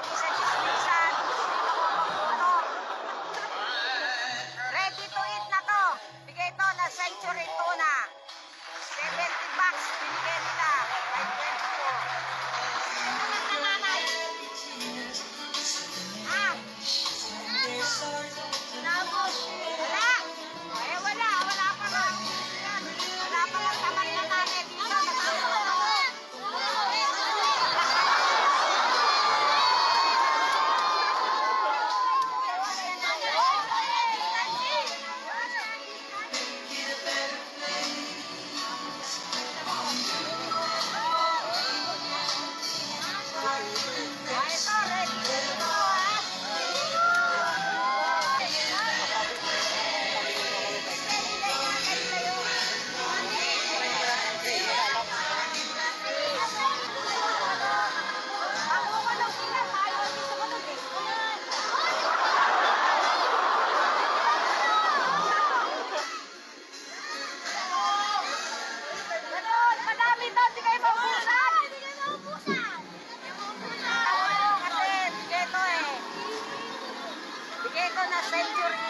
Rocky century tuna.